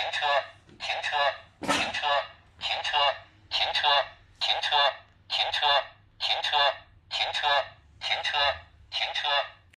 停车、停车、停车、停车、停车、停车、停车、停车、停车。